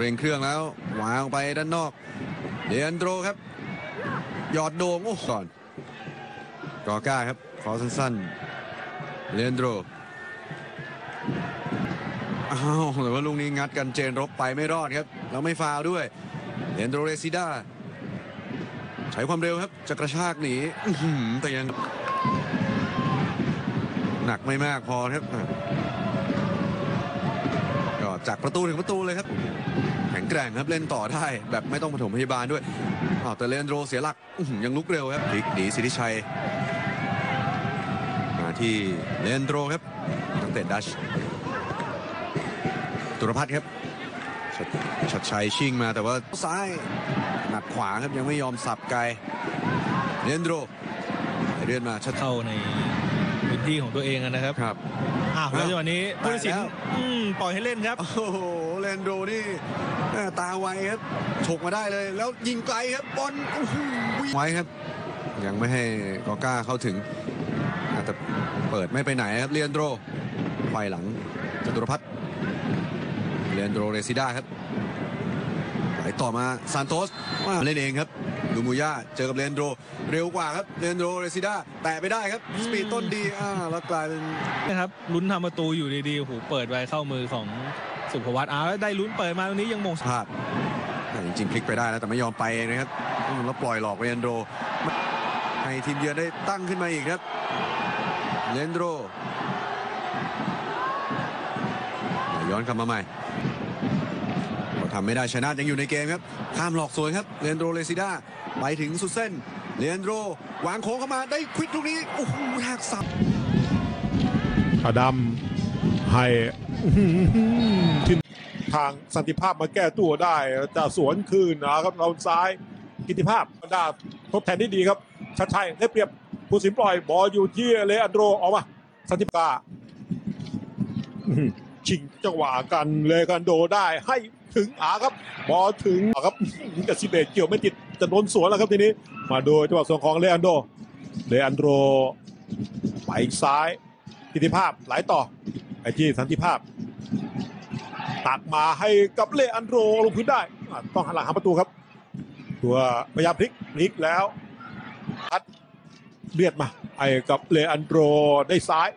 เร่งเครื่องแล้ววางไปด้านนอกเลอันโดรครับ หยอดโด่งโอ้ก่อนกอก้าครับ ขอสั้นๆเลอันโดรอ้าวแต่ว่าลูกนี้งัดกันเจนรบไปไม่รอดครับ แล้วไม่ฟาวด้วยเลอันโดรเรซิด้าใช้ความเร็วครับ จะกระชากหนีแต่ยังหนักไม่มากพอครับ จากประตูถึงประตูเลยครับ แข็งแกร่งครับเล่นต่อได้แบบไม่ต้องปฐมพยาบาลด้วยอ้าวแต่เลนโดรเสียหลักยังลุกเร็วครับพลิกหนีสิทธิชัย มาที่เลนโดรครับนักเตะดัชตุรพัฒน์ครับชัดชัดชัยชิงมาแต่ว่าซ้ายหนักขวาครับยังไม่ยอมสับไกลเลนโดรเรียนมาชัดเข้าใน นที่ของตัวเองอะนะครับครับอ้าวแล้วจังหวะนี้ได้ผู้ตัดสินแล้วอืมปล่อยให้เล่นครับ โอ้โหเลนโดนี่แม่ตาไวครับฉกมาได้เลย แล้วยิงไกลครับบอลโอ้โหไว้ครับ ยังไม่ให้กอก้าเข้าถึงอาจจะเปิดไม่ไปไหนครับเลียนโดรไฟหลังจตุรพัฒน์เลียนโดรเรซิด้าครับไหลต่อมาซานโตสมาเล่นเองครับ ดูมูย่าเจอกับเลนโดรเร็วกว่าครับเลนโดรเรซิด้าแตะไปได้ครับสปีดต้นดีอ่าแล้วกลายเป็นนะครับลุ้นทำประตูอยู่ดีๆโอ้โหเปิดไปเข้ามือของสุภวัตอ้าวแล้วได้ลุ้นเปิดมาตรงนี้ยังมงพลาดแต่จริงๆพลิกไปได้แล้วแต่ไม่ยอมไปเองนะครับอืมแล้วปล่อยหลอกเรนโดรให้ทีมเยือนได้ตั้งขึ้นมาอีกครับเลนโดรย้อนกลับมาใหม่ก็ ทำไม่ได้ชนะยังอยู่ในเกมครับข้ามหลอกสวยครับเลนโดเลซิด้าไปถึงสุดเส้นเลนโดวางโค้งเข้ามาได้ขวิดลูกนี้โอ้โหหักสับอดัมให้ทินทางสันติภาพมาแก้ตัวได้จะสวนคืนนะครับเราซ้ายกิติภาพดาทดแทนได้ดีครับชัดชัยได้เปรียบผู้สินปล่อยบอลอยู่ที่เลอันโดรออกมาสันติภาพชิงจังหวะกันเลกันโดได้ให้ ถึงอาครับบอลถึงอาครับกับซิเบตเกี่ยวไม่ติดจะโดนสวนแล้วครับทีนี้ มาดูจังหวะส่วนของเลอันโดเลอันโดไปซ้ายกิติภาพไหลต่อไปที่สันติภาพ ตักมาให้กับเลอันโดลงพื้นได้ ต้องหันหลังหาประตูครับ ตัวพยายามพลิกพลิกแล้วพัดเลียดมาไอ้กับเลอันโดได้ซ้าย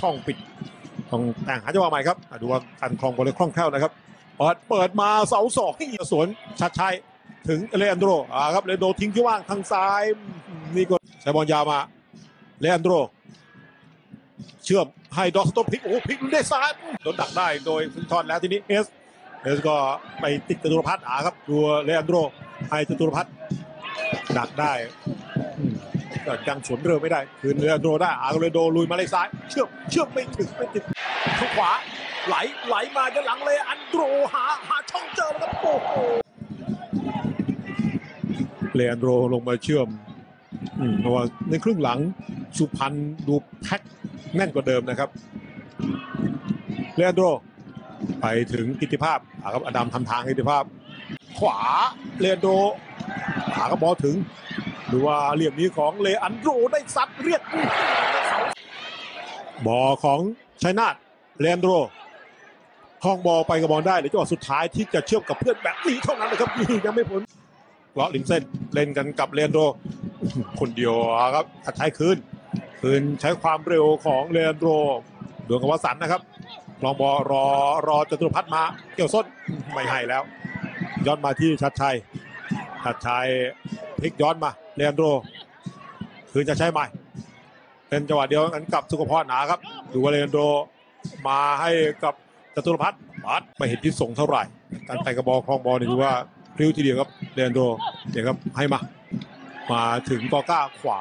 ช่องปิดต้องแต่งหาจังหวะใหม่ครับดูว่าการคลองบอลเลยคล่องแคล่วนะครับ เปิดเปิดมาเสาสอกที่สวนชัดชัยถึงเลอันโดรอ่าครับเลอโดทิ้งที่ว่างทางซ้ายนี่ก็ใช้บอลยาวมาเลอันโดรเชื่อมให้ดอกสโตนพลิกโอ้พลิกได้ซ้ายโดนดักได้โดยฟุนทอนแล้วทีนี้เอสเอสก็ไปติดจตุรพัฒน์อาครับดูเลอันโดรให้จตุรพัฒน์ดักได้ก็ยังสวนเร็วไม่ได้ คืนเลอันโดรได้อาก็เลยโดลุยมาเลยซ้าย เชื่อมเชื่อมไม่ถึงไม่ติดทางขวา ไหลไหลมาด้านหลังเลอันโดรหาหาช่องเจอแล้วครับโอ้โหเลอันโดรลงมาเชื่อมเพราะว่าในครึ่งหลังสุพรรณดูแพ็คแน่นกว่าเดิมนะครับเลอันโดรไปถึงกิติภาพอาครับอดัมทำทางกิติภาพ ขวาเลอันโดรหากระบอลถึง หรือว่าเหลี่ยมนี้ของเลอันโดรได้ซัดเรียกบอลของชัยนาทเลอันโดร คล้องบอลไปกับบอลได้ในจังหวะสุดท้ายที่จะเชื่อมกับเพื่อนแบบนี้เท่านั้นนะครับนี่ยังไม่พ้นเลาะริมเส้นเล่นกันกับเลนโดรคนเดียวครับถัดใช้คืนคืนใช้ความเร็วของเลนโดรดวงกวสันนะครับลองบอลรอรอจตุรพัฒน์มาเกี่ยวส้นไม่ให้แล้ว ย้อนมาที่ชัดชัยชัดชัยพลิกย้อนมาเลนโดรคืนจะใช้ใหม่เป็นจังหวะเดียวกันกับสุขพรหนาครับดูว่าเลนโดรมาให้กับ จตุรพัฒน์ปัดไม่เห็นทิศส่งเท่าไหร่ การไปกระบอกคลองบอลนี่ถือว่าพริ้วทีเดียวครับเรียนโดเดี๋ยวครับให้มา มาถึงกอก้าขวา